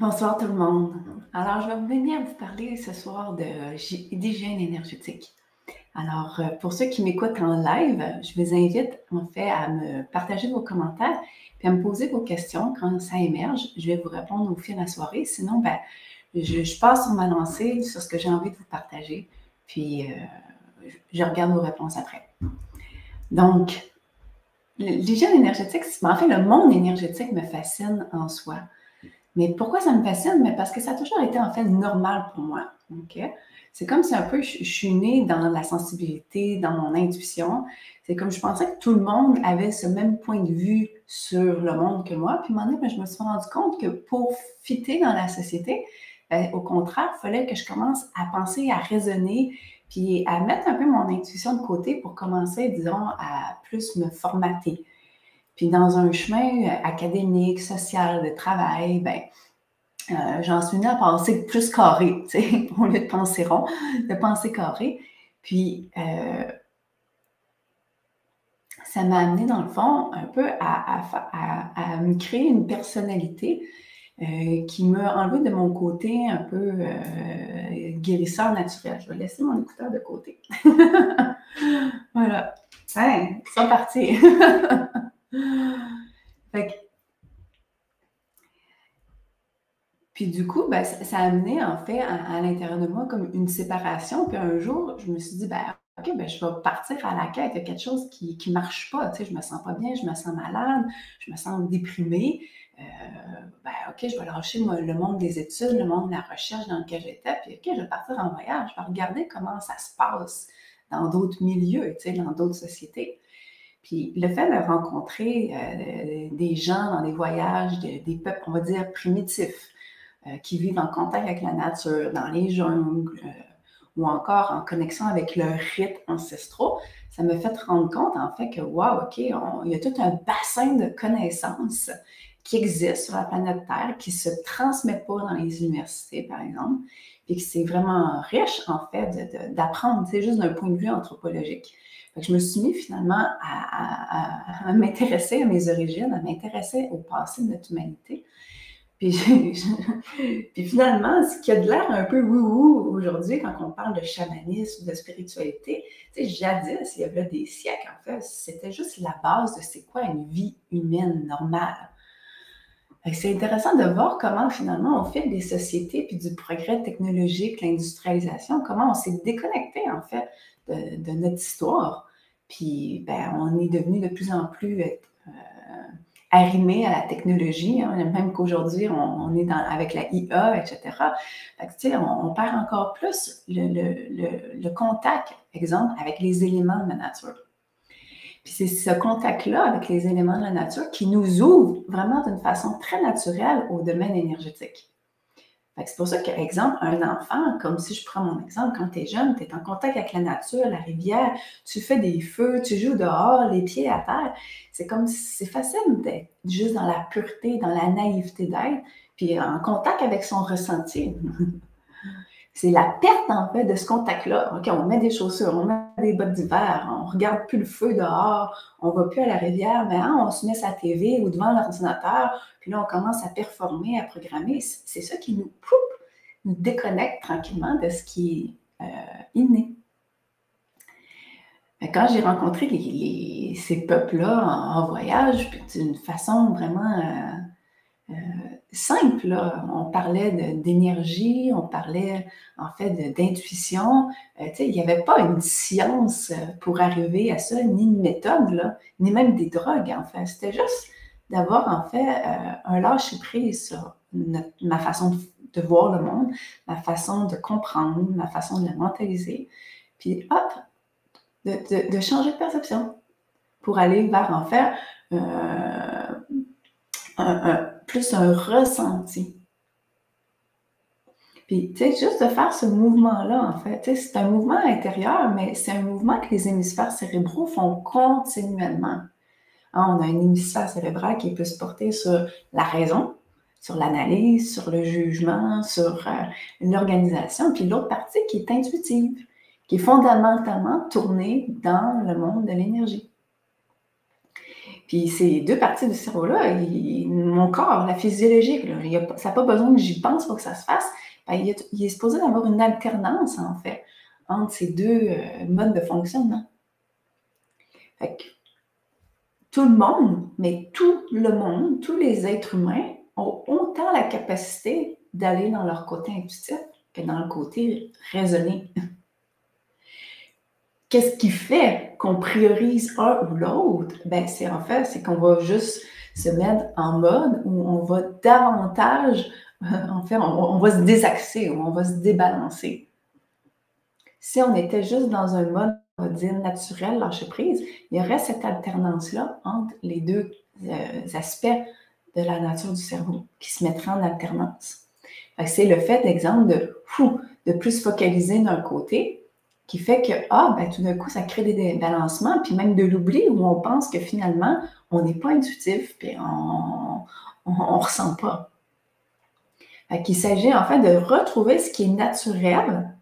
Bonsoir tout le monde. Alors, je vais venir vous parler ce soir d'hygiène énergétique. Alors, euh, pour ceux qui m'écoutent en live, je vous invite en fait à me partager vos commentaires et à me poser vos questions quand ça émerge. Je vais vous répondre au fil de la soirée. Sinon, ben, je, passe sur ma lancée sur ce que j'ai envie de vous partager. Puis, euh, je regarde vos réponses après. Donc, l'hygiène énergétique, en fait, le monde énergétique me fascine en soi. Mais pourquoi ça me fascine? Mais parce que ça a toujours été en fait normal pour moi. C'est comme si un peu je, suis née dans la sensibilité, dans mon intuition. C'est comme je pensais que tout le monde avait ce même point de vue sur le monde que moi. Puis à un moment donné, ben, je me suis rendu compte que pour fitter dans la société, ben, au contraire, il fallait que je commence à penser, à raisonner, puis à mettre un peu mon intuition de côté pour commencer, disons, à plus me formater. Puis dans un chemin euh, académique, social, de travail, ben, euh, j'en suis venue à penser plus carré, au lieu de penser rond, de penser carré. Puis euh, ça m'a amené, dans le fond, un peu à, me créer une personnalité qui m'a enlevé de mon côté un peu guérisseur naturel. Je vais laisser mon écouteur de côté. voilà. Hein, c'est parti. Puis du coup, ben, ça, a amené en fait à, l'intérieur de moi comme une séparation. Puis un jour, je me suis dit, ben, OK, ben, je vais partir à la quête. Il y a quelque chose qui ne marche pas. Tu sais, je me sens pas bien, je me sens malade, je me sens déprimée. Euh, ben, OK, je vais lâcher le monde des études, le monde de la recherche dans lequel j'étais. Puis OK, je vais partir en voyage. Je vais regarder comment ça se passe dans d'autres milieux, tu sais, dans d'autres sociétés. Puis le fait de rencontrer euh, des gens dans des voyages, des peuples, on va dire, primitifs, euh, qui vivent en contact avec la nature, dans les jungles, euh, ou encore en connexion avec leurs rites ancestraux, ça me fait rendre compte en fait que, wow, OK, il y a tout un bassin de connaissances qui existe sur la planète Terre, qui ne se transmet pas dans les universités, par exemple, et que c'est vraiment riche, en fait, d'apprendre, c'est juste d'un point de vue anthropologique je me suis mis finalement à, m'intéresser à mes origines, à m'intéresser au passé de notre humanité. Puis, finalement, ce qui a de l'air un peu wou-wou aujourd'hui quand on parle de chamanisme, de spiritualité, tu jadis, il y avait des siècles, en fait, c'était juste la base de c'est quoi une vie humaine normale. C'est intéressant de voir comment finalement, au fil des sociétés puis du progrès technologique, l'industrialisation, comment on s'est déconnecté en fait de, notre histoire. Puis, ben, on est devenu de plus en plus euh, arrimé à la technologie, hein. même qu'aujourd'hui, on, est dans, avec la IA, etc. Fait que, on, perd encore plus le, le, le, contact, exemple, avec les éléments de la nature. Puis c'est ce contact-là avec les éléments de la nature qui nous ouvre vraiment d'une façon très naturelle au domaine énergétique. C'est pour ça que, exemple, un enfant, comme si je prends mon exemple, quand tu es jeune, tu es en contact avec la nature, la rivière, tu fais des feux, tu joues dehors, les pieds à terre. C'est comme c'est facile d'être juste dans la pureté, dans la naïveté d'être, puis en contact avec son ressenti. c'est la perte, en fait, de ce contact-là. On met des chaussures, on met des bottes d'hiver, on regarde plus le feu dehors, on va plus à la rivière, mais hein, on se met sa TV ou devant l'ordinateur, puis là, on commence à performer, à programmer. C'est ça qui nous, déconnecte tranquillement de ce qui est euh, inné. Quand j'ai rencontré ces peuples-là en, voyage, d'une façon vraiment euh, euh, simple. On parlait d'énergie, on parlait en fait d'intuition. Euh, il n'y avait pas une science pour arriver à ça, ni une méthode, ni même des drogues, en fait. C'était juste d'avoir en fait euh, un lâcher-prise sur ma façon de, voir le monde, ma façon de comprendre, ma façon de la mentaliser. Puis hop, de, changer de perception pour aller vers en fait euh, un plus un ressenti. Puis, tu sais, juste de faire ce mouvement-là, en fait, c'est un mouvement intérieur, mais c'est un mouvement que les hémisphères cérébraux font continuellement. Hein, on a un hémisphère cérébral qui peut se porter sur la raison, sur l'analyse, sur le jugement, sur euh, l'organisation, puis l'autre partie qui est intuitive, qui est fondamentalement tournée dans le monde de l'énergie. Puis ces deux parties du cerveau-là, mon corps, la physiologique, ça n'a pas besoin que j'y pense pour que ça se fasse. Ben, il, est, supposé d'avoir une alternance, en fait, entre ces deux euh, modes de fonctionnement. Fait que, tout le monde, mais tout le monde, tous les êtres humains ont autant la capacité d'aller dans leur côté intuitif que dans le côté raisonné. Qu'est-ce qui fait qu'on priorise un ou l'autre? Ben, c'est en fait, c'est qu'on va juste se mettre en mode où on va davantage, en fait, on, va se désaxer, on va se débalancer. Si on était juste dans un mode, on va dire, naturel, lâcher prise, il y aurait cette alternance-là entre les deux euh, aspects de la nature du cerveau qui se mettraient en alternance. C'est le fait, d'exemple, de, de plus focaliser d'un côté qui fait que, ah, ben, tout d'un coup, ça crée des débalancements, puis même de l'oubli où on pense que finalement, on n'est pas intuitif, puis on ne ressent pas. Il s'agit en fait de retrouver ce qui est naturel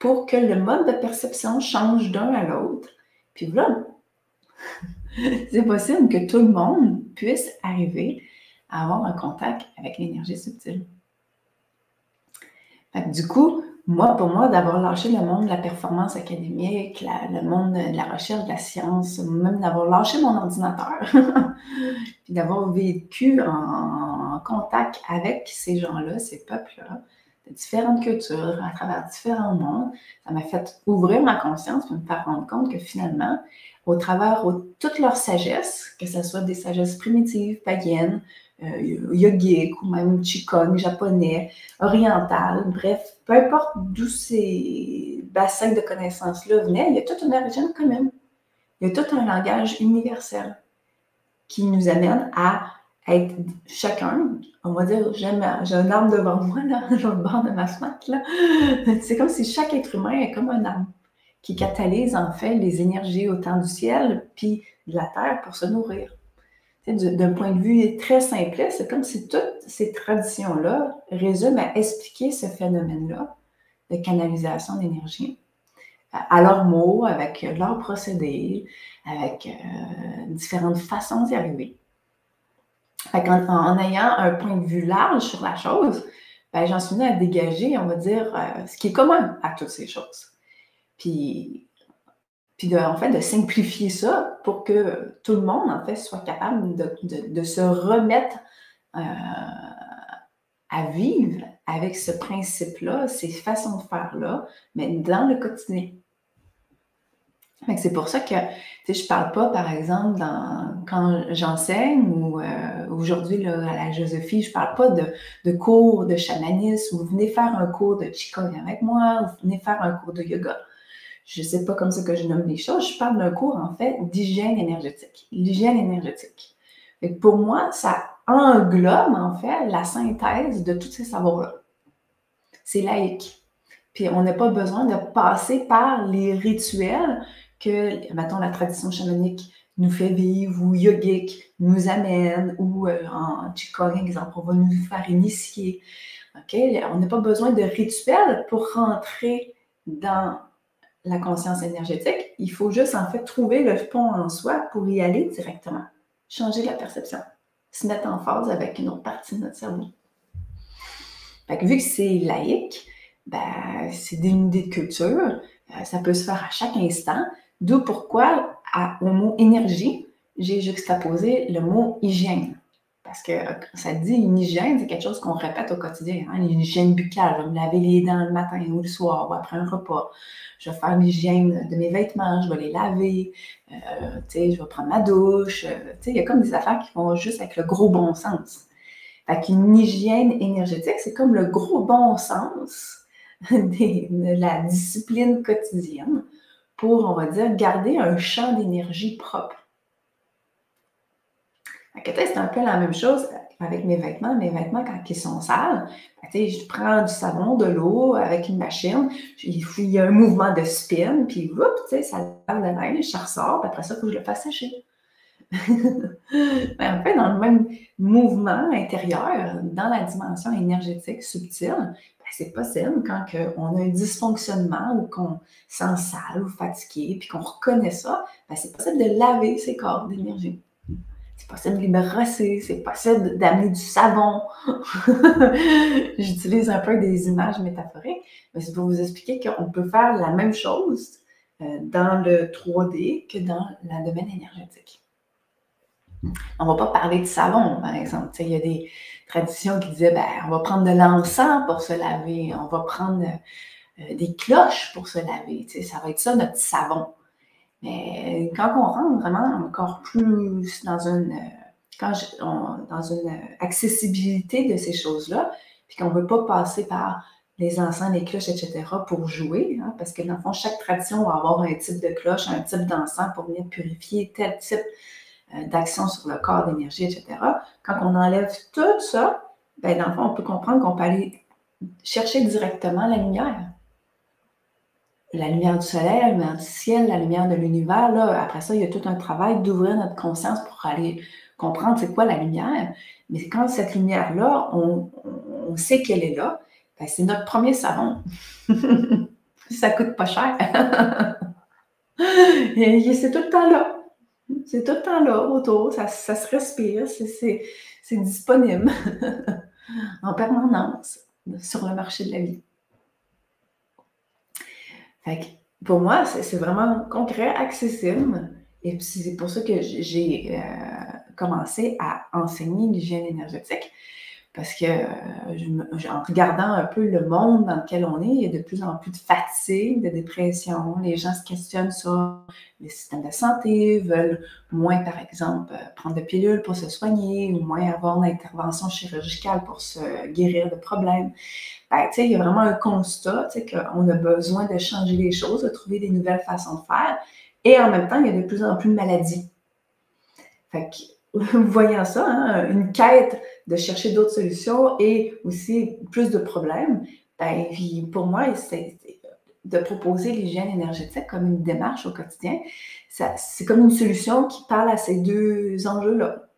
pour que le mode de perception change d'un à l'autre. Puis voilà, c'est possible que tout le monde puisse arriver à avoir un contact avec l'énergie subtile. du coup, moi, pour moi, d'avoir lâché le monde de la performance académique, le monde de la recherche, de la science, même d'avoir lâché mon ordinateur, puis d'avoir vécu en, contact avec ces gens-là, ces peuples-là, de différentes cultures, à travers différents mondes, ça m'a fait ouvrir ma conscience pour me faire rendre compte que finalement, au travers de toute leur sagesse, que ce soit des sagesses primitives, païennes, euh, yogique ou même Qigong, japonais, oriental, bref, peu importe d'où ces bassins de connaissances-là venaient, il y a toute une origine commune. Il y a tout un langage universel qui nous amène à être chacun, on va dire, j'ai un arme devant moi, là, sur le bord de ma fenêtre, là. C'est comme si chaque être humain est comme un arme qui catalyse en fait les énergies autant du ciel puis de la terre pour se nourrir d'un point de vue très simple, c'est comme si toutes ces traditions-là résument à expliquer ce phénomène-là de canalisation d'énergie à leurs mots, avec leurs procédés, avec euh, différentes façons d'y arriver. En, ayant un point de vue large sur la chose, ben, j'en suis venue à dégager, on va dire, euh, ce qui est commun à toutes ces choses. Puis puis de, en fait, de simplifier ça pour que tout le monde, en fait, soit capable de, se remettre euh, à vivre avec ce principe-là, ces façons de faire-là, mais dans le quotidien. C'est pour ça que je ne parle pas, par exemple, quand j'enseigne ou euh, aujourd'hui à la Joséphie, je ne parle pas de, de, cours de chamanisme ou venez faire un cours de Qigong avec moi ou venez faire un cours de yoga je ne sais pas comme ça que je nomme les choses, je parle d'un cours en fait d'hygiène énergétique. L'hygiène énergétique. Et pour moi, ça englobe en fait la synthèse de tous ces savoirs-là. C'est laïque. Puis on n'a pas besoin de passer par les rituels que, mettons, la tradition chamanique nous fait vivre ou yogique nous amène ou euh, en Qigong, exemple, on va nous faire initier. OK? On n'a pas besoin de rituels pour rentrer dans la conscience énergétique, il faut juste en fait trouver le pont en soi pour y aller directement. Changer la perception, se mettre en phase avec une autre partie de notre cerveau. vu que c'est laïque, ben, c'est idées de culture, euh, ça peut se faire à chaque instant, d'où pourquoi au mot énergie, j'ai juxtaposé le mot hygiène. Parce que ça dit une hygiène, c'est quelque chose qu'on répète au quotidien. Hein? Une hygiène buccale, je vais me laver les dents le matin ou le soir ou après un repas. Je vais faire l'hygiène de mes vêtements, je vais les laver, euh, je vais prendre ma douche. Euh, il y a comme des affaires qui vont juste avec le gros bon sens. Fait qu'une hygiène énergétique, c'est comme le gros bon sens de la discipline quotidienne pour, on va dire, garder un champ d'énergie propre c'est un peu la même chose avec mes vêtements. Mes vêtements, quand ils sont sales, ben, je prends du savon, de l'eau avec une machine, il y a un mouvement de spin, puis ça lave le neige, ça ressort, puis après ça, il faut que je le fasse sécher. Ben, en fait, dans le même mouvement intérieur, dans la dimension énergétique subtile, ben, c'est possible quand on a un dysfonctionnement ou qu'on sent sale ou fatigué, puis qu'on reconnaît ça, c'est possible de laver ses corps d'énergie. C'est possible de les brosser, c'est possible d'amener du savon. J'utilise un peu des images métaphoriques, mais c'est pour vous expliquer qu'on peut faire la même chose euh, dans le 3D que dans le domaine énergétique. On ne va pas parler de savon, par exemple. Il y a des traditions qui disaient ben, on va prendre de l'encens pour se laver, on va prendre euh, des cloches pour se laver. Ça va être ça notre savon. Mais quand on rentre vraiment encore plus dans une, quand dans une accessibilité de ces choses-là, puis qu'on ne veut pas passer par les encens, les cloches, etc., pour jouer, hein, parce que dans le fond, chaque tradition va avoir un type de cloche, un type d'encens pour venir purifier tel type euh, d'action sur le corps, d'énergie, etc. Quand on enlève tout ça, ben, dans le fond, on peut comprendre qu'on peut aller chercher directement la lumière la lumière du soleil, la lumière du ciel, la lumière de l'univers. Après ça, il y a tout un travail d'ouvrir notre conscience pour aller comprendre c'est quoi la lumière. Mais quand cette lumière-là, on, sait qu'elle est là, ben, c'est notre premier savon. ça coûte pas cher. Et c'est tout le temps là. C'est tout le temps là, autour. Ça se respire. C'est disponible en permanence sur le marché de la vie pour moi, c'est vraiment concret, accessible. Et puis c'est pour ça que j'ai euh, commencé à enseigner l'hygiène énergétique. Parce que euh, en regardant un peu le monde dans lequel on est, il y a de plus en plus de fatigue, de dépression. Les gens se questionnent sur les systèmes de santé, veulent moins, par exemple, euh, prendre de pilules pour se soigner ou moins avoir d'intervention chirurgicale pour se guérir de problèmes. Ben, il y a vraiment un constat qu'on a besoin de changer les choses, de trouver des nouvelles façons de faire. Et en même temps, il y a de plus en plus de maladies. Fait que, voyant ça, hein, une quête de chercher d'autres solutions et aussi plus de problèmes, ben, pour moi, c'est de proposer l'hygiène énergétique comme une démarche au quotidien. C'est comme une solution qui parle à ces deux enjeux-là.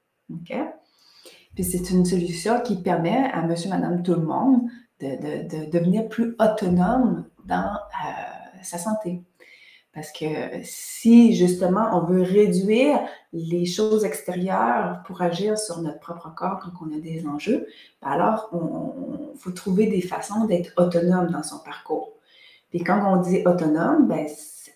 Puis c'est une solution qui permet à monsieur, madame, tout le monde de, devenir plus autonome dans euh, sa santé. Parce que si justement on veut réduire les choses extérieures pour agir sur notre propre corps quand on a des enjeux, ben alors il faut trouver des façons d'être autonome dans son parcours. Et quand on dit autonome, ben,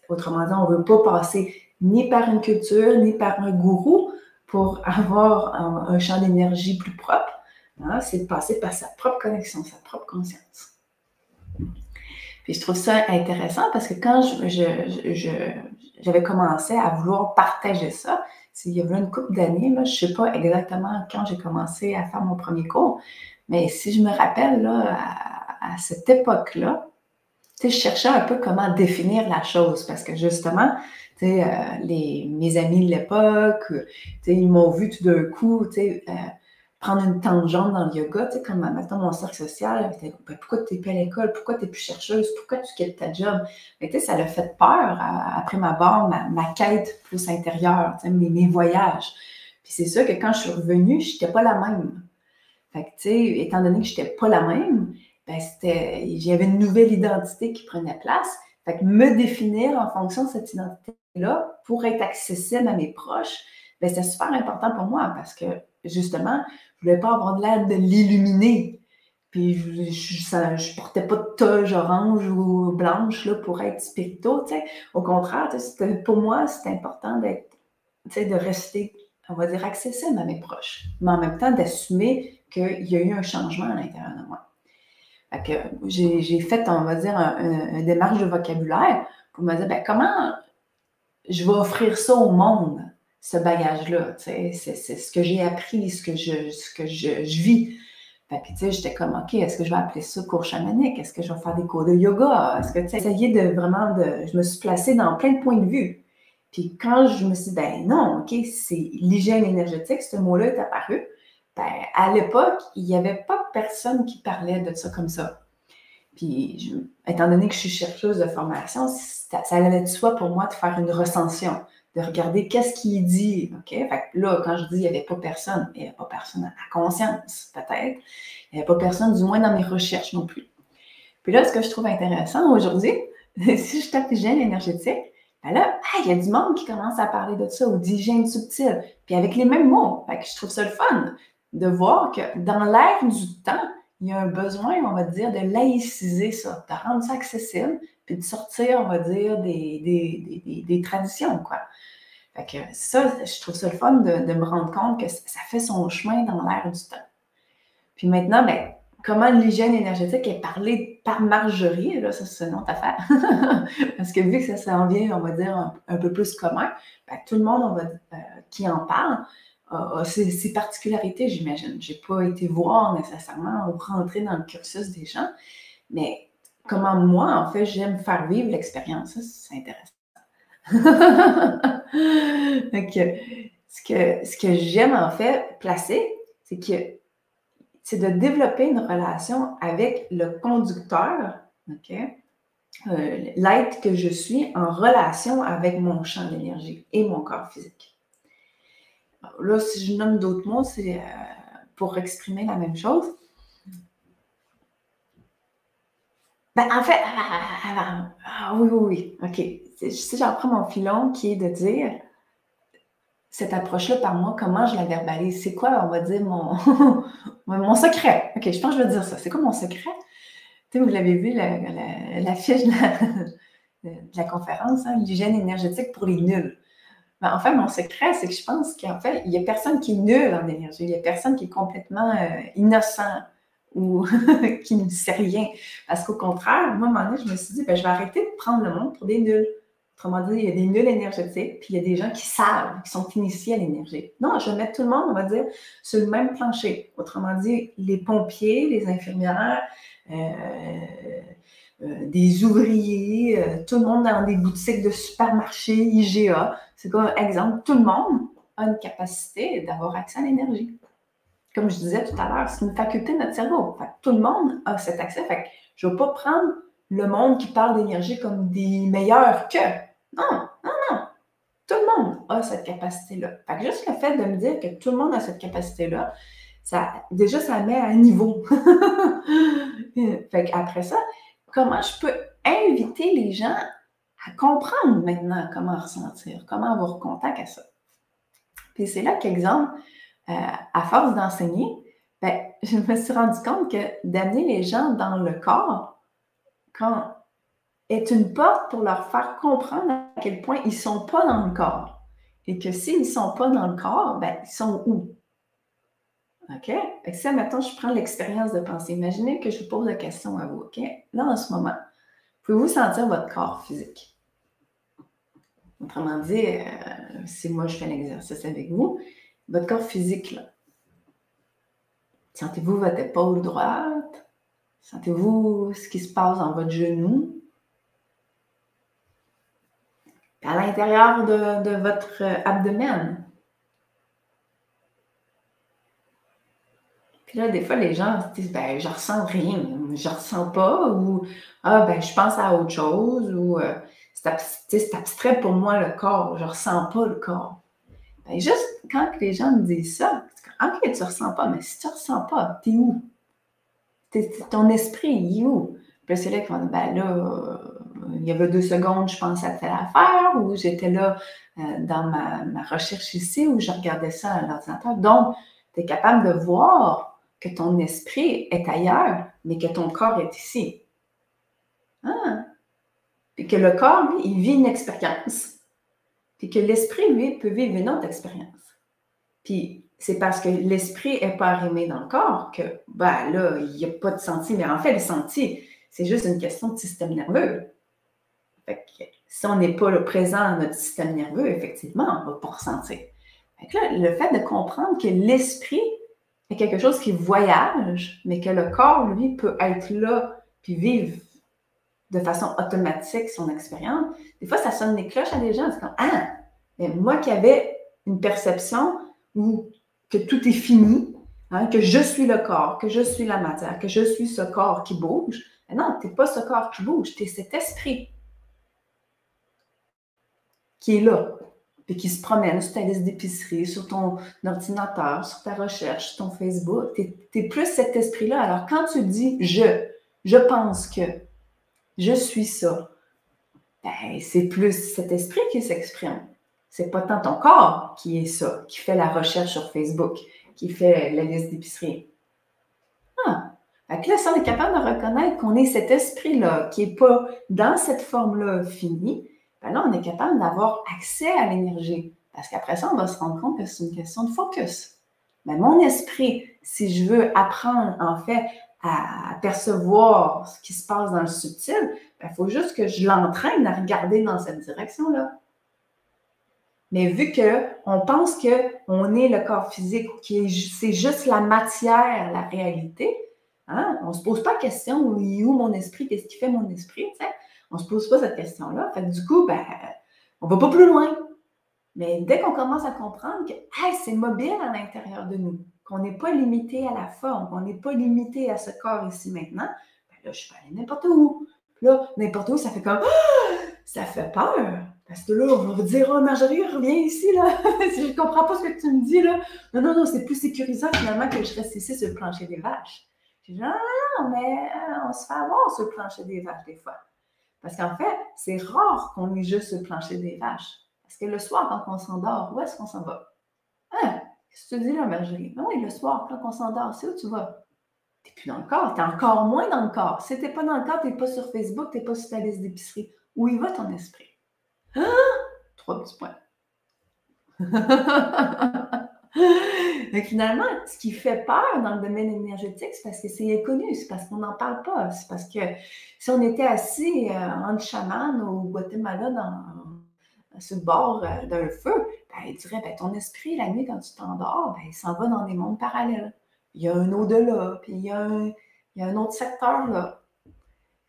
autrement dit, on ne veut pas passer ni par une culture, ni par un gourou pour avoir un champ d'énergie plus propre, Hein, c'est de passer par sa propre connexion, sa propre conscience. Puis je trouve ça intéressant parce que quand j'avais commencé à vouloir partager ça, il y avait une couple d'années, je ne sais pas exactement quand j'ai commencé à faire mon premier cours, mais si je me rappelle là, à, cette époque-là, je cherchais un peu comment définir la chose parce que justement, euh, les, mes amis de l'époque, ils m'ont vu tout d'un coup, euh, prendre une tangente dans le yoga, tu sais, comme maintenant mon cercle social, ben, pourquoi tu n'es plus à l'école, pourquoi tu n'es plus chercheuse, pourquoi tu quittes ta job? Mais tu sais, ça l'a fait peur après ma barre, ma, quête plus intérieure, tu sais, mes, voyages. Puis c'est sûr que quand je suis revenue, je n'étais pas la même. Fait tu sais, étant donné que je n'étais pas la même, ben c'était, j'avais une nouvelle identité qui prenait place. Fait me définir en fonction de cette identité-là pour être accessible à mes proches, ben c'était super important pour moi parce que justement, voulais pas avoir de l'air de l'illuminer. Puis je, ne portais pas de toge orange ou blanche là, pour être spirituel. Au contraire, pour moi, c'est important de rester, on va dire, accessible à mes proches, mais en même temps d'assumer qu'il y a eu un changement à l'intérieur de moi. j'ai, fait, on va dire, un, démarche de vocabulaire pour me dire ben, comment je vais offrir ça au monde? Ce bagage-là. C'est ce que j'ai appris, ce que je, ce que je, vis. Fait que, tu sais, j'étais comme, OK, est-ce que je vais appeler ça cours chamanique? Est-ce que je vais faire des cours de yoga? Est-ce que, tu sais, essayer de vraiment, de, je me suis placée dans plein de points de vue. Puis quand je me suis dit, ben non, OK, c'est l'hygiène énergétique, ce mot-là est apparu. Ben, à l'époque, il n'y avait pas personne qui parlait de ça comme ça. Puis, étant donné que je suis chercheuse de formation, ça, ça allait de soi pour moi de faire une recension de regarder qu'est-ce qu'il dit. OK? Là, quand je dis il n'y avait pas personne, il n'y avait pas personne à conscience, peut-être. Il n'y avait pas personne, du moins dans mes recherches non plus. Puis là, ce que je trouve intéressant aujourd'hui, si je tape hygiène énergétique, Ben là, il y a du monde qui commence à parler de ça ou d'hygiène subtile, puis avec les mêmes mots. Je trouve ça le fun de voir que dans l'air du temps, il y a un besoin, on va dire, de laïciser ça, de rendre ça accessible, puis de sortir, on va dire, des, des, traditions, quoi. Fait que ça, je trouve ça le fun de, me rendre compte que ça fait son chemin dans l'air du temps. Puis maintenant, ben, comment l'hygiène énergétique est parlée par Marjorie, là, ça c'est une autre affaire. Parce que vu que ça s'en vient, on va dire, un, peu plus commun, ben, tout le monde euh, qui en parle a, ses, particularités, j'imagine. Je n'ai pas été voir nécessairement ou rentrer dans le cursus des gens, mais comment moi, en fait, j'aime faire vivre l'expérience, c'est intéressant. ce que, ce que j'aime en fait placer, c'est que c'est de développer une relation avec le conducteur? Euh, l'être que je suis en relation avec mon champ d'énergie et mon corps physique. Là, si je nomme d'autres mots, c'est euh, pour exprimer la même chose. Ben, en fait, ah, ah, ah, oui, oui, oui, OK. Si j'en prends mon filon qui est de dire cette approche-là par moi, comment je la verbalise? C'est quoi, on va dire, mon, mon secret? OK, je pense que je vais dire ça. C'est quoi mon secret? Tu vous l'avez vu, la, la, fiche de la, conférence, hein, l'hygiène énergétique pour les nuls. Ben, en fait, mon secret, c'est que je pense qu'en fait, il n'y a personne qui est nul en énergie. Il n'y a personne qui est complètement euh, innocent ou qui ne sait rien. Parce qu'au contraire, moi, à un moment donné, je me suis dit, ben, je vais arrêter de prendre le monde pour des nuls. Autrement dit, il y a des nuls énergétiques, puis il y a des gens qui savent, qui sont initiés à l'énergie. Non, je vais mettre tout le monde, on va dire, sur le même plancher. Autrement dit, les pompiers, les infirmières, euh, euh, des ouvriers, euh, tout le monde dans des boutiques de supermarchés, IGA. C'est comme un exemple. Tout le monde a une capacité d'avoir accès à l'énergie. Comme je disais tout à l'heure, c'est une faculté de notre cerveau. tout le monde a cet accès. Fait je ne vais pas prendre le monde qui parle d'énergie comme des meilleurs que. Non, non, non. Tout le monde a cette capacité-là. Fait que juste le fait de me dire que tout le monde a cette capacité-là, ça, déjà, ça met à niveau. fait après ça, comment je peux inviter les gens à comprendre maintenant comment ressentir, comment avoir contact à ça? Puis c'est là qu'exemple, euh, à force d'enseigner, ben, je me suis rendu compte que d'amener les gens dans le corps, est une porte pour leur faire comprendre à quel point ils ne sont pas dans le corps. Et que s'ils ne sont pas dans le corps, ben, ils sont où? OK? Et ça, maintenant, je prends l'expérience de pensée. Imaginez que je pose la question à vous, OK? Là, en ce moment, pouvez-vous sentir votre corps physique? Autrement dit, euh, si moi je fais l'exercice avec vous, votre corps physique, là. Sentez-vous votre épaule droite? Sentez-vous ce qui se passe dans votre genou? À l'intérieur de, votre abdomen. Puis là, des fois, les gens se disent ben, je ressens rien, je ressens pas, ou ah, ben, je pense à autre chose, ou euh, c'est abstrait pour moi le corps, je ressens pas le corps. Ben, juste quand les gens me disent ça, ok, tu ressens pas, mais si tu ressens pas, t'es où? ton esprit, est où? Puis c'est là qu'ils ben là, euh, il y avait deux secondes, je pensais à telle affaire, ou j'étais là euh, dans ma, recherche ici, ou je regardais ça à l'ordinateur. Donc, tu es capable de voir que ton esprit est ailleurs, mais que ton corps est ici. Ah! Et que le corps, lui, il vit une expérience. Puis que l'esprit, lui, peut vivre une autre expérience. Puis c'est parce que l'esprit n'est pas arrimé dans le corps que, ben là, il n'y a pas de senti. Mais en fait, le senti, c'est juste une question de système nerveux. Fait que, si on n'est pas présent dans notre système nerveux, effectivement, on ne va pas ressentir. Fait que là, le fait de comprendre que l'esprit est quelque chose qui voyage, mais que le corps, lui, peut être là puis vivre de façon automatique son expérience, des fois, ça sonne des cloches à des gens. C'est comme, ah, mais moi qui avais une perception où que tout est fini, hein, que je suis le corps, que je suis la matière, que je suis ce corps qui bouge, mais non, tu n'es pas ce corps qui bouge, tu es cet esprit qui est là, et qui se promène sur ta liste d'épicerie, sur ton ordinateur, sur ta recherche, sur ton Facebook. Tu es, plus cet esprit-là. Alors, quand tu dis je, je pense que, je suis ça, ben, c'est plus cet esprit qui s'exprime. C'est pas tant ton corps qui est ça, qui fait la recherche sur Facebook, qui fait la liste d'épicerie. Ah! Là, si on est capable de reconnaître qu'on est cet esprit-là, qui n'est pas dans cette forme-là finie, ben là, on est capable d'avoir accès à l'énergie. Parce qu'après ça, on va se rendre compte que c'est une question de focus. Mais mon esprit, si je veux apprendre, en fait, à percevoir ce qui se passe dans le subtil, il ben, faut juste que je l'entraîne à regarder dans cette direction-là. Mais vu qu'on pense qu'on est le corps physique, que c'est juste la matière, la réalité, hein, on ne se pose pas la question où est où mon esprit, qu'est-ce qui fait mon esprit, on ne se pose pas cette question-là. Du coup, ben, on ne va pas plus loin. Mais dès qu'on commence à comprendre que c'est mobile à l'intérieur de nous, qu'on n'est pas limité à la forme, qu'on n'est pas limité à ce corps ici maintenant, ben là, je peux aller n'importe où. Puis là, n'importe où, ça fait comme ça fait peur. Parce que là, on va vous dire Oh Marjorie, reviens ici, là. je ne comprends pas ce que tu me dis, là. Non, non, non, c'est plus sécurisant finalement que je reste ici sur le plancher des vaches. Je dis Non, non, non, mais euh, on se fait avoir sur le plancher des vaches des fois. Parce qu'en fait, c'est rare qu'on est juste sur le plancher des vaches. Parce que le soir, quand on s'endort, où est-ce qu'on s'en va? Hein? Tu dis là, Marjorie? Oui, le soir, quand on s'endort, c'est où tu vas? Tu n'es plus dans le corps, tu es encore moins dans le corps. Si tu n'es pas dans le corps, tu n'es pas sur Facebook, tu n'es pas sur ta liste d'épicerie. Où il va ton esprit? Ah! Trois petits points. Donc finalement, ce qui fait peur dans le domaine énergétique, c'est parce que c'est inconnu, c'est parce qu'on n'en parle pas. C'est parce que si on était assis euh, en chaman au Guatemala dans, sur le bord euh, d'un feu, ben, il dirait ben, ton esprit, la nuit, quand tu t'endors, ben, il s'en va dans des mondes parallèles. Il y a un au-delà, puis il y a un, il y a un autre secteur là.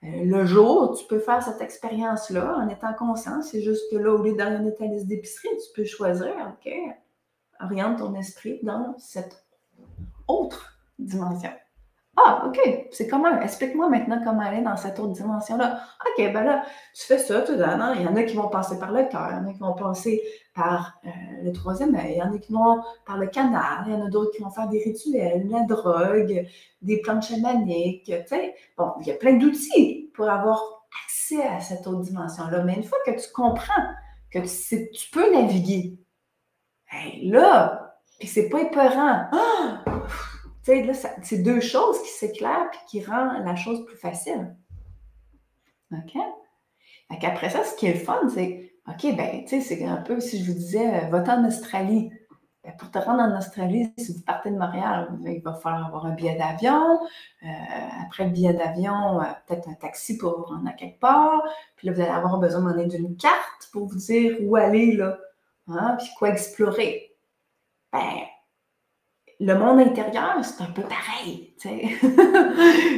Euh, le jour, tu peux faire cette expérience-là en étant conscient. C'est juste que là, au lieu d'aller ta liste d'épicerie, tu peux choisir, OK, oriente ton esprit dans cette autre dimension. Ah, OK, c'est comment? Explique-moi maintenant comment aller dans cette autre dimension-là. OK, ben là, tu fais ça, tu donnes. Il y en a qui vont passer par le cœur, il y en a qui vont passer par euh, le troisième œil, il y en a qui vont par le canal, il y en a d'autres qui vont faire des rituels, la drogue, des plantes chamaniques. Bon, il y a plein d'outils pour avoir accès à cette autre dimension-là. Mais une fois que tu comprends que tu, peux naviguer, là, puis c'est pas épeurant. Ah! C'est deux choses qui s'éclairent et qui rendent la chose plus facile. OK? Fait qu'après ça, ce qui est le fun, c'est OK, ben, tu sais, c'est un peu si je vous disais, euh, va en Australie. Ben, pour te rendre en Australie, si vous partez de Montréal, il va falloir avoir un billet d'avion. Euh, après le billet d'avion, euh, peut-être un taxi pour vous rendre à quelque part. Puis là, vous allez avoir besoin d'une carte pour vous dire où aller, là. Hein, puis quoi explorer. Ben, le monde intérieur, c'est un peu pareil.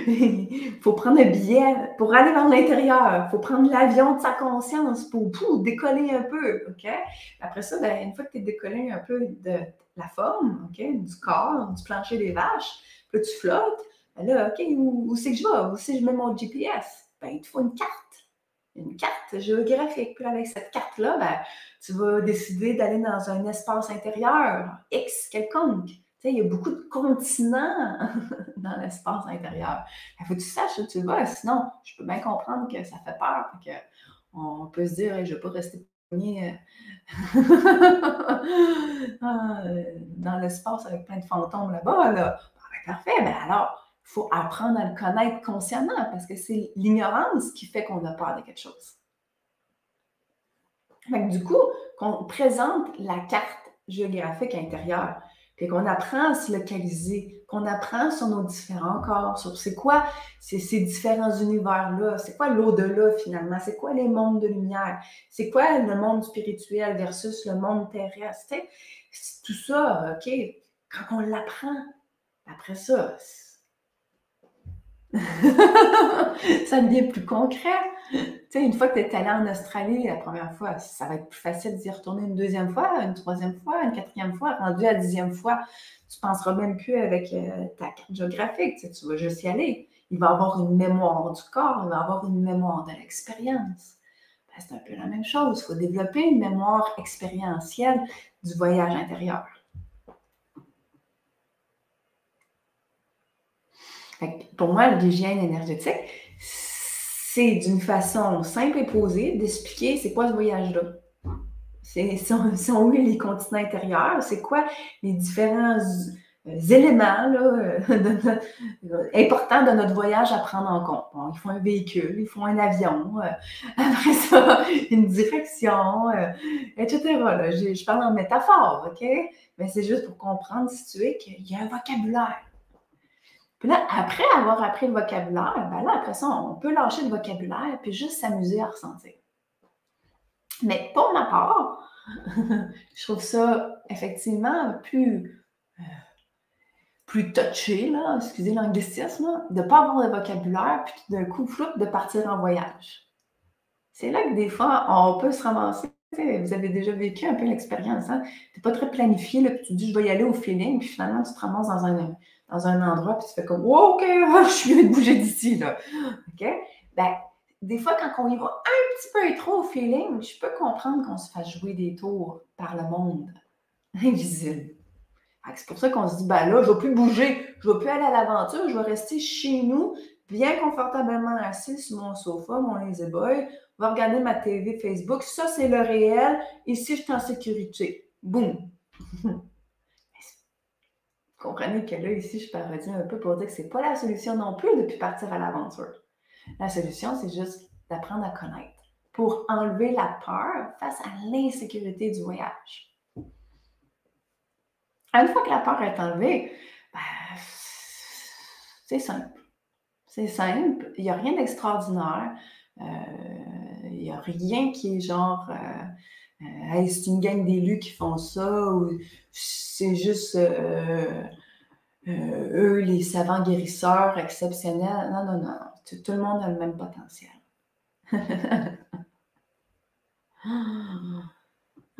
Il faut prendre un billet pour aller vers l'intérieur. Il faut prendre l'avion de sa conscience pour, décoller un peu. Après ça, ben, une fois que tu es décollé un peu de la forme, OK, du corps, du plancher des vaches, puis tu flottes, ben là, OK, où, c'est que je vais? Où c'est que je mets mon GPS? Ben, il te faut une carte une carte géographique. Puis avec cette carte-là, ben, tu vas décider d'aller dans un espace intérieur, X quelconque il y a beaucoup de continents dans l'espace intérieur. Il faut que tu saches où tu vas, sinon, je peux bien comprendre que ça fait peur, que on peut se dire, je ne vais pas rester euh, ah, dans l'espace avec plein de fantômes là-bas. Là. Ben, parfait, ben alors, il faut apprendre à le connaître consciemment parce que c'est l'ignorance qui fait qu'on a peur de quelque chose. du coup, qu'on présente la carte géographique intérieure, puis qu'on apprend à se localiser, qu'on apprend sur nos différents corps, sur c'est quoi ces, différents univers-là, c'est quoi l'au-delà finalement, c'est quoi les mondes de lumière, c'est quoi le monde spirituel versus le monde terrestre. Tout ça, OK, quand on l'apprend, après ça, ça devient plus concret. Sais, une fois que tu es allé en Australie la première fois, ça va être plus facile d'y retourner une deuxième fois, une troisième fois, une quatrième fois. Rendu à la dixième fois, tu ne penseras même plus avec euh, ta carte géographique. Tu vas juste y aller. Il va avoir une mémoire du corps, il va avoir une mémoire de l'expérience. Ben, c'est un peu la même chose. Il faut développer une mémoire expérientielle du voyage intérieur. pour moi, l'hygiène énergétique, d'une façon simple et posée d'expliquer c'est quoi ce voyage-là. C'est sont où les continents intérieurs, c'est quoi les différents euh, éléments là, euh, importants de notre voyage à prendre en compte. Bon, il faut un véhicule, il faut un avion, euh, après ça, une direction, etc. Je, parle en métaphore, OK? Mais c'est juste pour comprendre, si tu es, qu'il y a un vocabulaire. Puis là, après avoir appris le vocabulaire, ben là, après ça, on peut lâcher le vocabulaire puis juste s'amuser à ressentir. Mais pour ma part, je trouve ça effectivement plus plus touché, là, excusez l'anglicisme, de ne pas avoir de vocabulaire, puis d'un coup, flou, de partir en voyage. C'est là que des fois, on peut se ramasser. Vous avez déjà vécu un peu l'expérience. Hein? Tu n'es pas très planifié, là, puis tu dis je vais y aller au feeling, puis finalement, tu te ramasses dans un, dans un endroit, puis tu fais comme OK, je suis mieux de bouger d'ici. Là. OK? Ben, des fois, quand on y va un petit peu trop au feeling, je peux comprendre qu'on se fasse jouer des tours par le monde invisible. C'est pour ça qu'on se dit, ben là, je ne vais plus bouger, je ne vais plus aller à l'aventure, je vais rester chez nous, bien confortablement assis sur mon sofa, mon lazy boy, vais regarder ma TV Facebook. Ça, c'est le réel. Ici, je suis en sécurité. Boum! Comprenez que là, ici, je parodie un peu pour dire que ce n'est pas la solution non plus depuis partir à l'aventure. La solution, c'est juste d'apprendre à connaître pour enlever la peur face à l'insécurité du voyage. Une fois que la peur est enlevée, ben, c'est simple. C'est simple. Il n'y a rien d'extraordinaire. Euh, il n'y a rien qui est genre, euh, euh c'est une gang d'élus qui font ça, ou c'est juste euh, eux, les savants guérisseurs exceptionnels. Non, non, non. Tout, le monde a le même potentiel.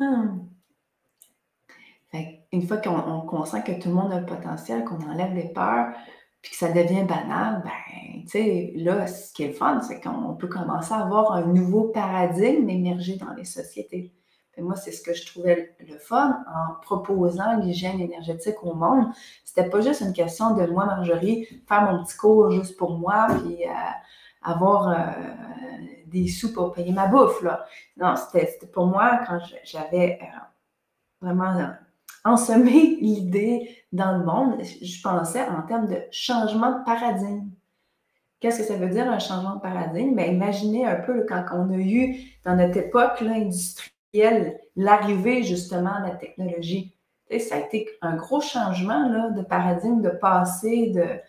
hum une fois qu'on sent que tout le monde a le potentiel, qu'on enlève les peurs, puis que ça devient banal, ben, tu sais, là, ce qui est fun, c'est qu'on peut commencer à avoir un nouveau paradigme émerger dans les sociétés. Moi, c'est ce que je trouvais le fun en proposant l'hygiène énergétique au monde. C'était pas juste une question de moi, Marjorie, faire mon petit cours juste pour moi, puis euh, avoir euh, des sous pour payer ma bouffe. Là. Non, c'était pour moi quand j'avais euh, vraiment ensemer l'idée dans le monde, je pensais en termes de changement de paradigme. Qu'est-ce que ça veut dire un changement de paradigme? Bien, imaginez un peu quand on a eu dans notre époque industrielle l'arrivée justement de la technologie. ça a été un gros changement là, de paradigme, de passer de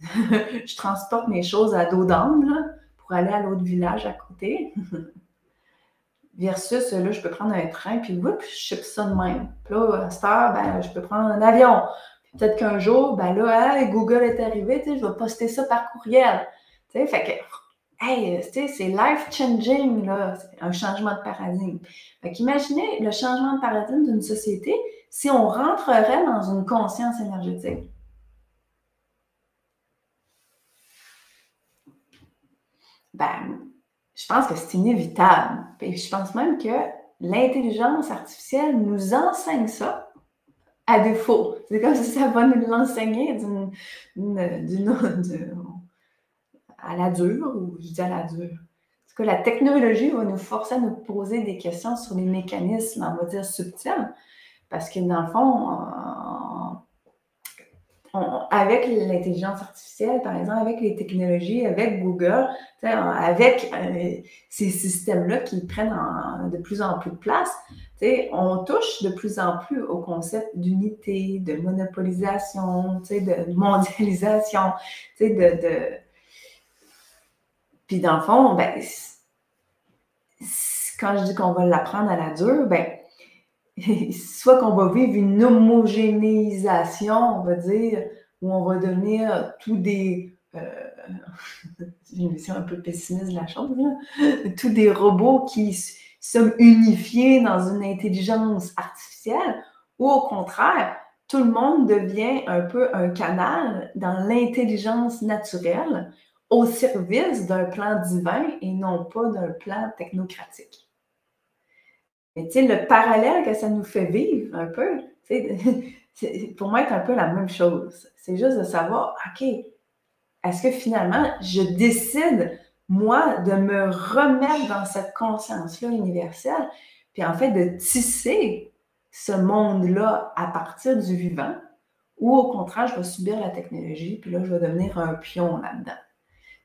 je transporte mes choses à dos d'âne pour aller à l'autre village à côté. Versus, là, je peux prendre un train, puis whoop, je ship ça de même. Puis là, à cette ben, je peux prendre un avion. Peut-être qu'un jour, ben là, Google est arrivé, je vais poster ça par courriel. Fait que, hey, sais, c'est life-changing, là, un changement de paradigme. Fait le changement de paradigme d'une société si on rentrerait dans une conscience énergétique. Ben, je pense que c'est inévitable. Je pense même que l'intelligence artificielle nous enseigne ça à défaut. C'est comme si ça va nous l'enseigner à la dure, ou je dis à la dure. Parce que la technologie va nous forcer à nous poser des questions sur les mécanismes, on va dire, subtils. Parce que dans le fond, avec l'intelligence artificielle, par exemple, avec les technologies, avec Google, avec euh, ces systèmes-là qui prennent de plus en plus de place, on touche de plus en plus au concept d'unité, de monopolisation, de mondialisation, de, de... Puis dans le fond, ben, quand je dis qu'on va l'apprendre à la dure, ben, soit qu'on va vivre une homogénéisation, on va dire, où on va devenir tous des. Euh, j'ai une un peu pessimiste de la chose, tous des robots qui sont unifiés dans une intelligence artificielle, ou au contraire, tout le monde devient un peu un canal dans l'intelligence naturelle au service d'un plan divin et non pas d'un plan technocratique. Mais tu sais, le parallèle que ça nous fait vivre un peu, pour moi, c'est un peu la même chose. C'est juste de savoir, OK, est-ce que finalement, je décide moi, de me remettre dans cette conscience-là universelle, puis en fait de tisser ce monde-là à partir du vivant, ou au contraire, je vais subir la technologie, puis là, je vais devenir un pion là-dedans?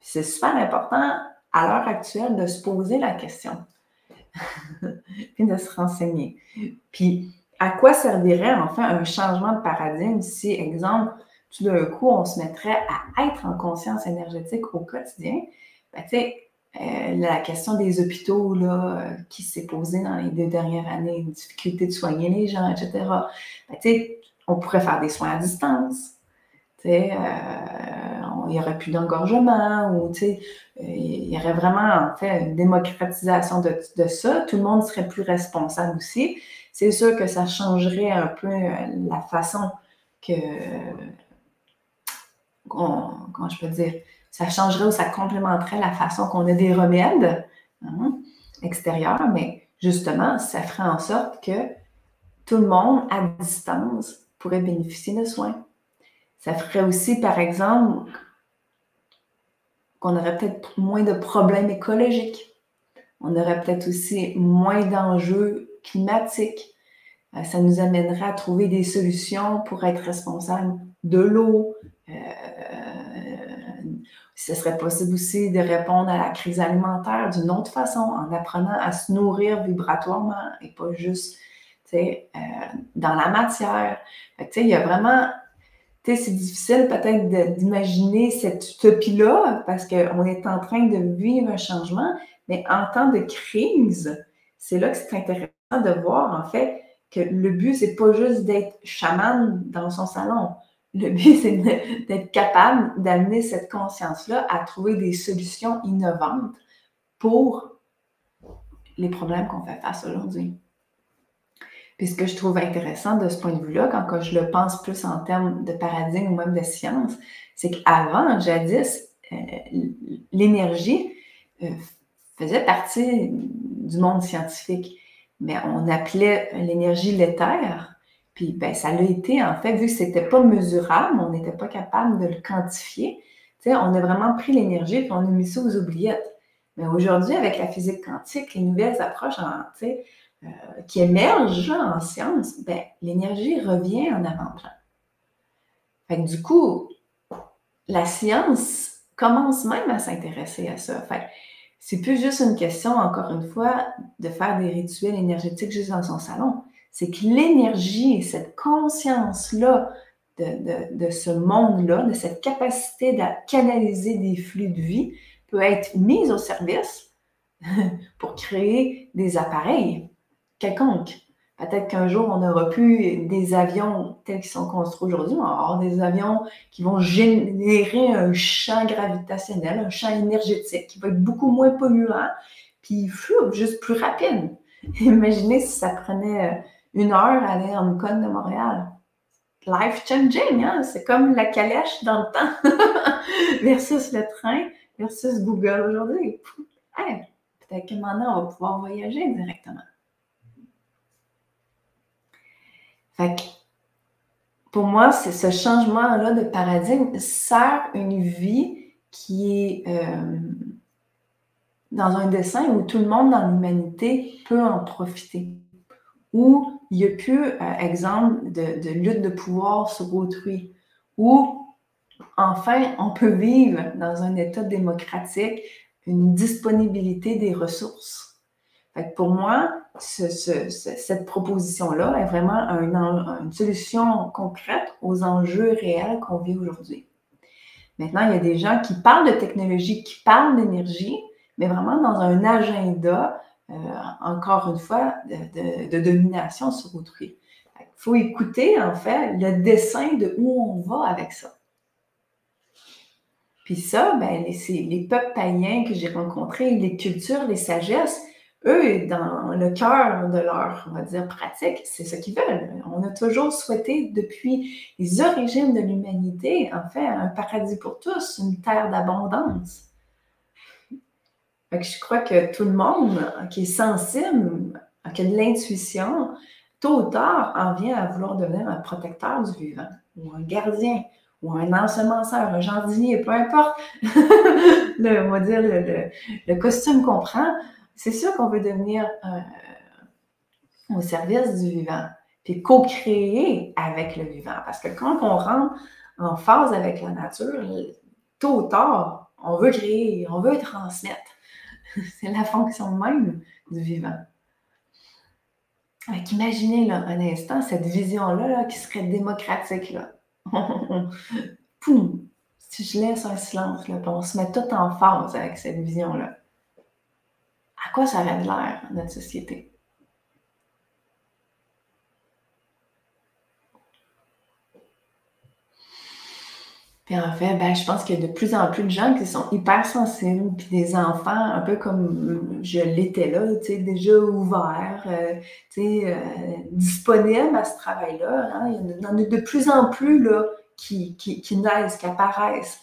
C'est super important à l'heure actuelle de se poser la question, puis de se renseigner. Puis, à quoi servirait enfin un changement de paradigme si, exemple, tout d'un coup, on se mettrait à être en conscience énergétique au quotidien? Ben, tu sais, euh, la question des hôpitaux là, euh, qui s'est posée dans les deux dernières années, une difficulté de soigner les gens, etc. Ben, on pourrait faire des soins à distance. Euh, il n'y aurait plus d'engorgement ou il y aurait vraiment en fait une démocratisation de, ça. Tout le monde serait plus responsable aussi. C'est sûr que ça changerait un peu la façon que, comment je peux dire, ça changerait ou ça complémenterait la façon qu'on a des remèdes hein, extérieurs, mais justement, ça ferait en sorte que tout le monde à distance pourrait bénéficier de soins. Ça ferait aussi, par exemple, qu'on aurait peut-être moins de problèmes écologiques. On aurait peut-être aussi moins d'enjeux climatiques. Euh, ça nous amènerait à trouver des solutions pour être responsable de l'eau, euh, ce serait possible aussi de répondre à la crise alimentaire d'une autre façon, en apprenant à se nourrir vibratoirement et pas juste euh, dans la matière. il y a vraiment, c'est difficile peut-être d'imaginer cette utopie-là parce qu'on est en train de vivre un changement, mais en temps de crise, c'est là que c'est intéressant de voir en fait que le but, c'est pas juste d'être chaman dans son salon. Le but, c'est d'être capable d'amener cette conscience-là à trouver des solutions innovantes pour les problèmes qu'on fait face aujourd'hui. Puis ce que je trouve intéressant de ce point de vue-là, quand, je le pense plus en termes de paradigme ou même de science, c'est qu'avant, jadis, euh, l'énergie euh, faisait partie du monde scientifique, mais on appelait l'énergie l'éther puis ben, ça l'a été, en fait, vu que ce n'était pas mesurable, on n'était pas capable de le quantifier. on a vraiment pris l'énergie et on a mis ça aux oubliettes. Mais aujourd'hui, avec la physique quantique, les nouvelles approches euh, qui émergent en science, ben, l'énergie revient en avant-plan. Du coup, la science commence même à s'intéresser à ça. Fait c'est plus juste une question, encore une fois, de faire des rituels énergétiques juste dans son salon c'est que l'énergie, cette conscience-là de, ce monde-là, de cette capacité de canaliser des flux de vie, peut être mise au service pour créer des appareils quelconques. Peut-être qu'un jour, on n'aura plus des avions tels qu'ils sont construits aujourd'hui, on va des avions qui vont générer un champ gravitationnel, un champ énergétique qui va être beaucoup moins polluant, puis juste plus rapide. Imaginez si ça prenait euh, une heure à aller en cône de Montréal. Life changing, hein? c'est comme la calèche dans le temps versus le train versus Google aujourd'hui. peut-être que maintenant, on va pouvoir voyager directement. Fait que, pour moi, ce changement-là de paradigme sert une vie qui est euh, dans un dessin où tout le monde dans l'humanité peut en profiter. Où il n'y a plus, euh, exemple, de, lutte de pouvoir sur autrui, où enfin on peut vivre dans un État démocratique une disponibilité des ressources. Pour moi, cette proposition-là est vraiment une solution concrète aux enjeux réels qu'on vit aujourd'hui. Maintenant, il y a des gens qui parlent de technologie, qui parlent d'énergie, mais vraiment dans un agenda euh, encore une fois, de, domination sur autrui. Il faut écouter, en fait, le dessin de où on va avec ça. Puis ça, ben, les, les peuples païens que j'ai rencontrés, les cultures, les sagesses, eux, dans le cœur de leur, on va dire, pratique, c'est ce qu'ils veulent. On a toujours souhaité, depuis les origines de l'humanité, en fait, un paradis pour tous, une terre d'abondance je crois que tout le monde qui est sensible, qui a de l'intuition, tôt ou tard, en vient à vouloir devenir un protecteur du vivant, ou un gardien, ou un ensemenceur, un jardinier, peu importe, le, on va dire le, costume qu'on prend, c'est sûr qu'on veut devenir euh, au service du vivant, puis co-créer avec le vivant. Parce que quand on rentre en phase avec la nature, tôt ou tard, on veut créer, on veut transmettre. c'est la fonction même du vivant. imaginez là, un instant cette vision-là qui serait démocratique. Là. Poum! Si je laisse un silence, là, on se met tout en phase avec cette vision-là, à quoi ça aurait de l'air, notre société? Puis en fait, ben, je pense qu'il y a de plus en plus de gens qui sont hypersensibles, puis des enfants, un peu comme je l'étais là, tu sais, déjà ouverts, euh, tu sais, euh, disponibles à ce travail-là. Hein. Il y en a de plus en plus là, qui, qui, qui naissent, qui apparaissent.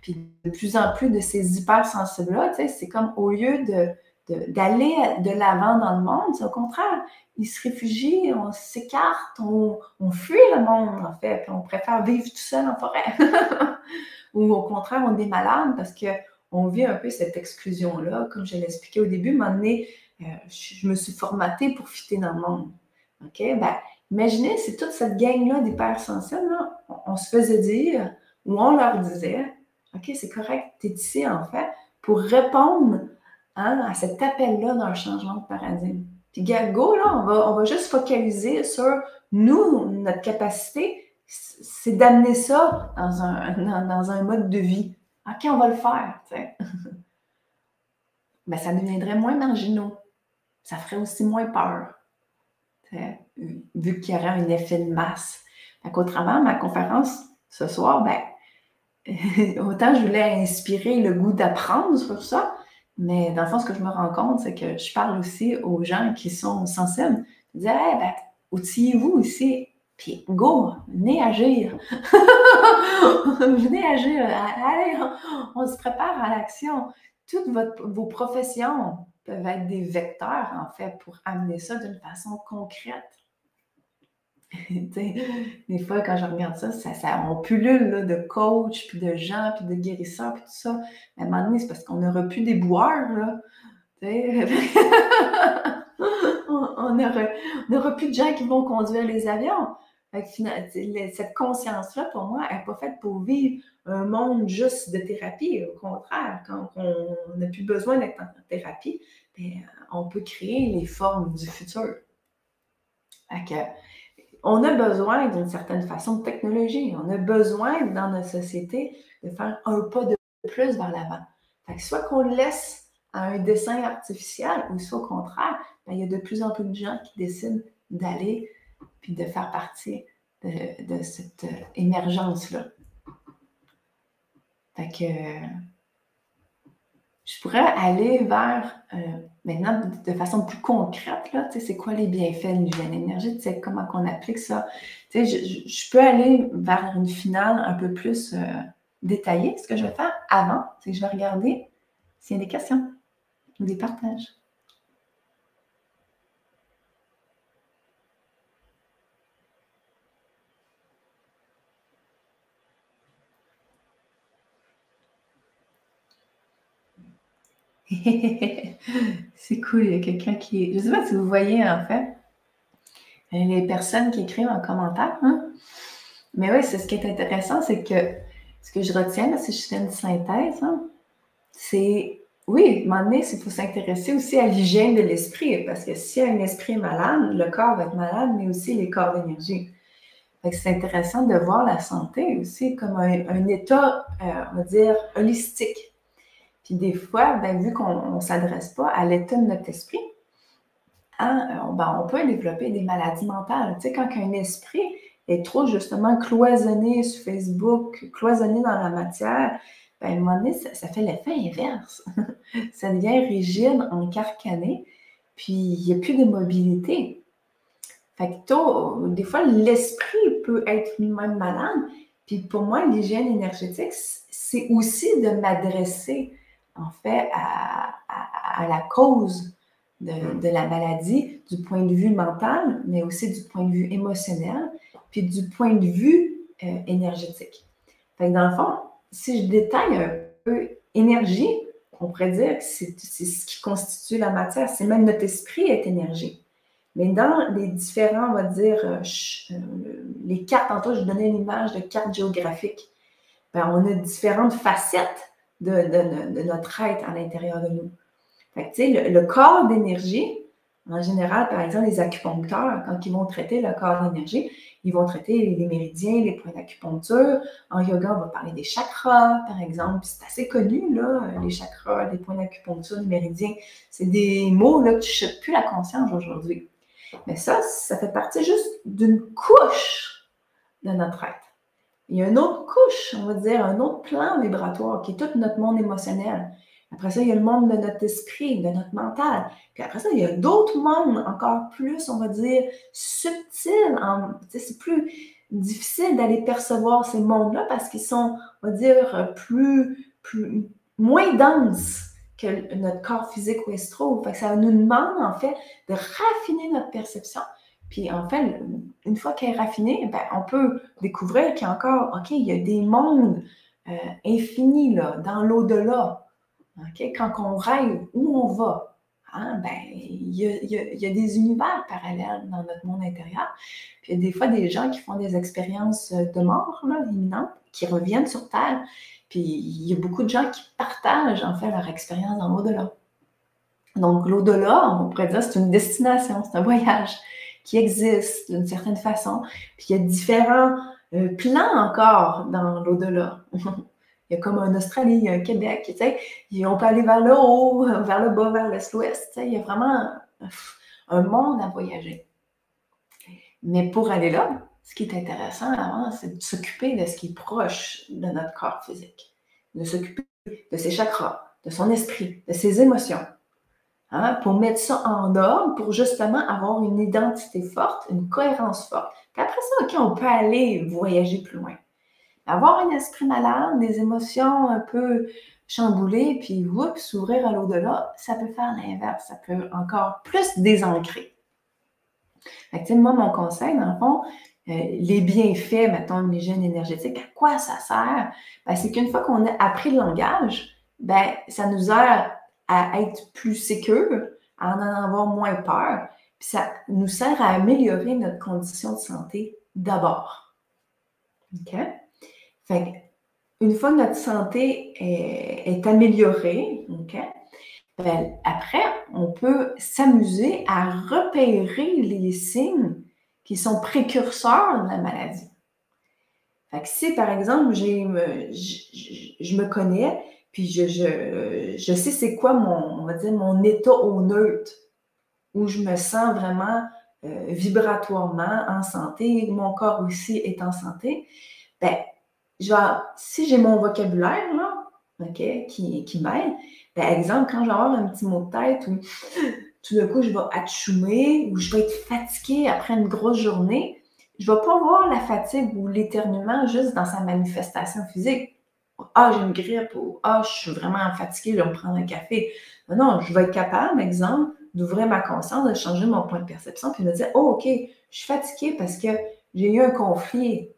Puis de plus en plus de ces hypersensibles-là, tu sais, c'est comme au lieu de d'aller de, l'avant dans le monde. Au contraire, ils se réfugient, on s'écarte, on, fuit le monde, en fait, puis on préfère vivre tout seul en forêt. Ou au contraire, on est malade parce qu'on vit un peu cette exclusion-là. Comme je l'ai expliqué au début, à un moment je me suis formatée pour fitter dans le monde. OK? Ben, imaginez si toute cette gang-là d'hypersensibles, on, on se faisait dire, ou on leur disait, OK, c'est correct, tu es ici, en fait, pour répondre Hein, à cet appel-là d'un changement de paradigme. Puis, go, là, on va, juste focaliser sur nous, notre capacité, c'est d'amener ça dans un, dans, un mode de vie. OK, on va le faire. Ben, ça deviendrait moins marginaux. Ça ferait aussi moins peur. Vu qu'il y aurait un effet de masse. Au travers de ma conférence ce soir, ben, autant je voulais inspirer le goût d'apprendre sur ça, mais dans le fond, ce que je me rends compte, c'est que je parle aussi aux gens qui sont sensibles. Je dis, hey, ben, outillez-vous ici, puis go, venez agir. venez agir. Allez, on, se prépare à l'action. Toutes vos professions peuvent être des vecteurs, en fait, pour amener ça d'une façon concrète. des fois, quand je regarde ça, ça, on pullule de coachs, puis de gens, puis de guérisseurs, puis tout ça. Mais à un moment donné, c'est parce qu'on n'aura plus des boueurs, là. on n'aura plus de gens qui vont conduire les avions. cette conscience-là, pour moi, elle n'est pas faite pour vivre un monde juste de thérapie. Au contraire, quand on n'a plus besoin d'être en thérapie, ben, on peut créer les formes du futur. On a besoin d'une certaine façon de technologie. On a besoin dans notre société de faire un pas de plus vers l'avant. soit qu'on laisse à un dessin artificiel ou soit au contraire, ben, il y a de plus en plus de gens qui décident d'aller puis de faire partie de, cette euh, émergence-là. Que je pourrais aller vers, euh, maintenant, de, façon plus concrète, là, c'est quoi les bienfaits d'une jeune énergie, comment qu'on applique ça. Je, je, je, peux aller vers une finale un peu plus euh, détaillée. Ce que je vais faire avant, c'est que je vais regarder s'il y a des questions ou des partages. c'est cool, il y a quelqu'un qui. Je ne sais pas si vous voyez en fait les personnes qui écrivent en commentaire. Hein. Mais oui, c'est ce qui est intéressant, c'est que ce que je retiens, si je fais une synthèse, hein, c'est oui, à un moment donné, il faut s'intéresser aussi à l'hygiène de l'esprit, parce que si un esprit est malade, le corps va être malade, mais aussi les corps d'énergie. C'est intéressant de voir la santé aussi comme un, état, euh, on va dire, holistique. Puis des fois, ben, vu qu'on ne s'adresse pas à l'état de notre esprit, hein, on, ben, on, peut développer des maladies mentales. Tu sais, quand un esprit est trop justement cloisonné sur Facebook, cloisonné dans la matière, ben, à un moment donné, ça, fait l'effet inverse. ça devient rigide, encarcané, puis il n'y a plus de mobilité. Fait que tôt, des fois, l'esprit peut être lui-même malade. Puis pour moi, l'hygiène énergétique, c'est aussi de m'adresser en fait à, la cause mm. de, la maladie du point de vue mental, mais aussi du point de vue émotionnel, puis du point de vue euh, énergétique. Fait que dans le fond, si je détaille un peu énergie, on pourrait dire que c'est ce qui constitue la matière. C'est même notre esprit est énergie. Mais dans les différents, on va dire, euh, euh, les cartes, tantôt je donnais une image de carte géographique. Ben, on a différentes facettes de, notre être à l'intérieur de nous. Fait que, le, corps d'énergie, en général, par exemple, les acupuncteurs, quand ils vont traiter le corps d'énergie, ils vont traiter les méridiens, les points d'acupuncture. En yoga, on va parler des chakras, par exemple. C'est assez connu, là, les chakras, les points d'acupuncture, les méridiens. C'est des mots là, qui ne plus la conscience aujourd'hui. Mais ça, ça fait partie juste d'une couche de notre être. Il y a une autre couche, on va dire, un autre plan vibratoire qui est tout notre monde émotionnel. Après ça, il y a le monde de notre esprit, de notre mental. Puis après ça, il y a d'autres mondes encore plus, on va dire, subtils. C'est plus difficile d'aller percevoir ces mondes-là parce qu'ils sont, on va dire, plus, plus moins denses que notre corps physique ou estro. Fait que ça nous demande, en fait, de raffiner notre perception. Puis en fait, une fois qu'elle est raffinée, ben, on peut découvrir qu'il y a encore, OK, il y a des mondes euh, infinis là, dans l'au-delà. Quand on rêve, où on va? Hein, ben, il, y a, des univers parallèles dans notre monde intérieur. Puis il y a des fois des gens qui font des expériences de mort là, qui reviennent sur Terre. Puis il y a beaucoup de gens qui partagent en fait leur expérience dans l'au-delà. Donc l'au-delà, on pourrait dire, c'est une destination, c'est un voyage qui existe d'une certaine façon. Puis il y a différents euh, plans encore dans l'au-delà. Il y a comme un Australie, il y a un Québec, tu sais, on peut aller vers le haut, vers le bas, vers l'est-ouest. Tu sais, il y a vraiment un monde à voyager. Mais pour aller là, ce qui est intéressant avant, c'est de s'occuper de ce qui est proche de notre corps physique, de s'occuper de ses chakras, de son esprit, de ses émotions, hein, pour mettre ça en ordre, pour justement avoir une identité forte, une cohérence forte. Puis après ça, OK, on peut aller voyager plus loin. Avoir un esprit malade, des émotions un peu chamboulées, puis oups, s'ouvrir à l'au-delà, ça peut faire l'inverse. Ça peut encore plus désancrer. Fait moi, mon conseil, dans le fond, euh, les bienfaits, mettons, de l'hygiène énergétique, à quoi ça sert? Ben, c'est qu'une fois qu'on a appris le langage, ben, ça nous aide à être plus sécure, à en avoir moins peur, puis ça nous sert à améliorer notre condition de santé d'abord. OK? Fait une fois que notre santé est, améliorée, ben, après, on peut s'amuser à repérer les signes qui sont précurseurs de la maladie. Fait que si, par exemple, je, me connais, puis je, je, sais c'est quoi mon, on va dire, mon état au neutre, où je me sens vraiment euh, vibratoirement en santé, mon corps aussi est en santé, ben, genre, si j'ai mon vocabulaire, là, OK, qui, qui m'aide, par exemple, quand je vais avoir un petit mot de tête ou tout d'un coup, je vais atchoumer ou je vais être fatiguée après une grosse journée, je ne vais pas voir la fatigue ou l'éternuement juste dans sa manifestation physique. Ah, j'ai une grippe ou Ah, je suis vraiment fatiguée, je vais me prendre un café. Non, non, je vais être capable, exemple, d'ouvrir ma conscience, de changer mon point de perception, puis de dire Oh, OK, je suis fatiguée parce que j'ai eu un conflit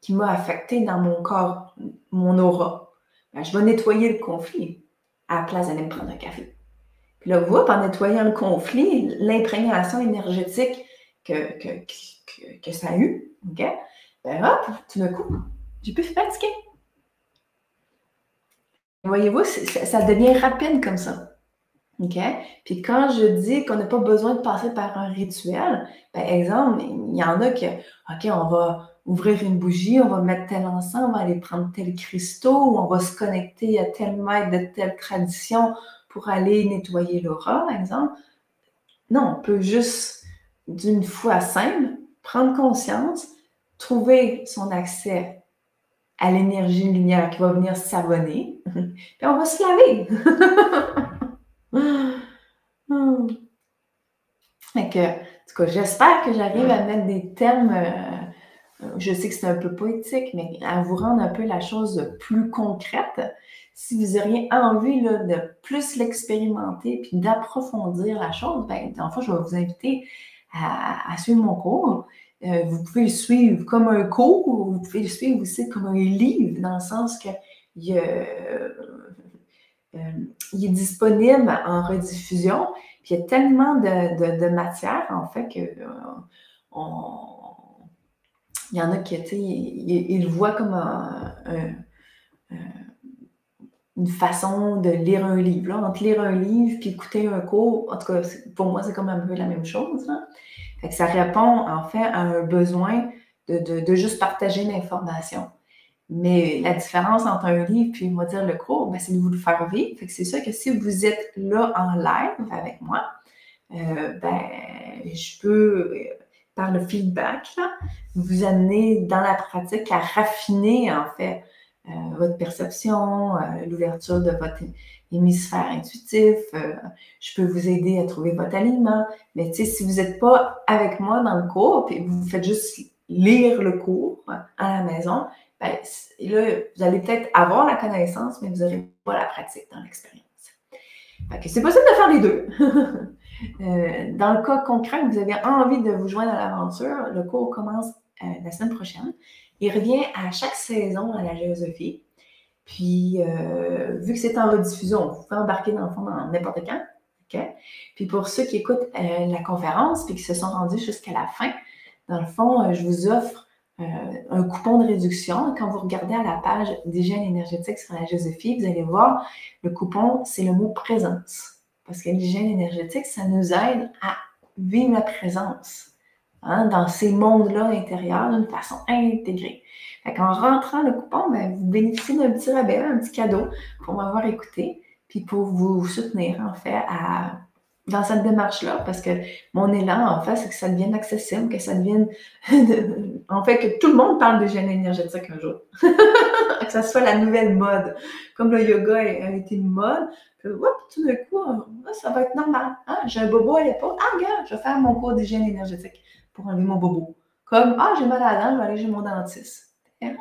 qui m'a affecté dans mon corps, mon aura. Ben, je vais nettoyer le conflit à la place d'aller me prendre un café. Puis là, vous, en nettoyant le conflit, l'imprégnation énergétique que, que, ça a eu, OK? Ben hop, tout d'un coup, j'ai pu fatiguer. Voyez-vous, ça devient rapide comme ça. OK? Puis quand je dis qu'on n'a pas besoin de passer par un rituel, par exemple, il y en a que, OK, on va ouvrir une bougie, on va mettre tel encens, on va aller prendre tel cristaux, on va se connecter à tel maître de telle tradition pour aller nettoyer l'aura, par exemple. Non, on peut juste, d'une fois simple, prendre conscience, trouver son accès à l'énergie lumière qui va venir savonner, puis on va se laver. Fait que, en tout cas, j'espère que j'arrive à mettre des termes euh, je sais que c'est un peu poétique, mais à vous rendre un peu la chose plus concrète. Si vous auriez envie de plus l'expérimenter puis d'approfondir la chose, ben, en fait, je vais vous inviter à, suivre mon cours. Euh, vous pouvez le suivre comme un cours, ou vous pouvez le suivre aussi comme un livre, dans le sens que il, euh, est disponible en rediffusion. Puis il y a tellement de, matière, en fait, que il y en a qui, ils, le voient comme une façon de lire un livre. Là. Entre lire un livre puis écouter un cours, en tout cas, pour moi, c'est comme un peu la même chose. Ça répond en fait à un besoin de, juste partager l'information. Mais la différence entre un livre puis, va dire, le cours, ben, c'est de vous le faire vivre. c'est ça que si vous êtes là en live avec moi, euh, ben, je peux, par le feedback, vous amener dans la pratique à raffiner, en fait, euh, votre perception, euh, l'ouverture de votre hémisphère intuitif. Euh, je peux vous aider à trouver votre alignement. Mais si vous n'êtes pas avec moi dans le cours, et vous faites juste lire le cours à la maison, ben, là, vous allez peut-être avoir la connaissance, mais vous n'aurez pas la pratique dans l'expérience. C'est possible de faire les deux. dans le cas concret, vous avez envie de vous joindre à l'aventure, le cours commence la semaine prochaine. Il revient à chaque saison à la géosophie. Puis, euh, vu que c'est en rediffusion, vous pouvez embarquer dans le fond dans n'importe quand. Puis, pour ceux qui écoutent euh, la conférence puis qui se sont rendus jusqu'à la fin, dans le fond, euh, je vous offre un coupon de réduction. Quand vous regardez à la page d'hygiène énergétique sur la géosophie, vous allez voir le coupon, c'est le mot présence. Parce que l'hygiène énergétique, ça nous aide à vivre la présence. Hein, dans ces mondes-là intérieurs d'une façon intégrée. En rentrant le coupon, ben, vous bénéficiez d'un petit rabais, un petit cadeau pour m'avoir écouté, puis pour vous soutenir, en fait, dans cette démarche-là, parce que mon élan, en fait, c'est que ça devienne accessible, que ça devienne, en fait, que tout le monde parle de énergétique un jour. que ça soit la nouvelle mode. Comme le yoga a été une mode, que, tout d'un coup, ça va être normal. Hein? J'ai un bobo à l'épaule. Ah, regarde, je vais faire mon cours d'hygiène énergétique pour enlever mon bobo. Comme, ah, j'ai mal à la dent, je vais aller chez mon dentiste. fait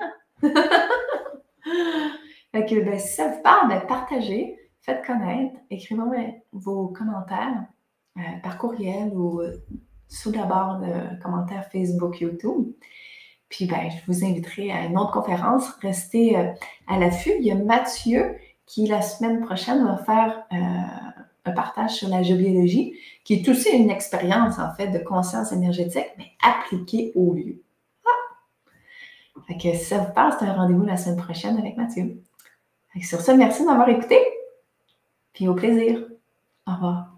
que, ben, si ça vous parle, ben, partagez, faites connaître, écrivez-moi vos commentaires euh, par courriel ou euh, sous la barre de commentaires Facebook, YouTube. Puis, ben, je vous inviterai à une autre conférence. Restez euh, à l'affût. Il y a Mathieu qui, la semaine prochaine, va faire un partage sur la géobiologie, qui est aussi une expérience, en fait, de conscience énergétique, mais appliquée au lieu. Ah! Si ça vous parle, c'est un rendez-vous la semaine prochaine avec Mathieu. sur ce, merci de m'avoir écouté. Puis au plaisir. Au revoir.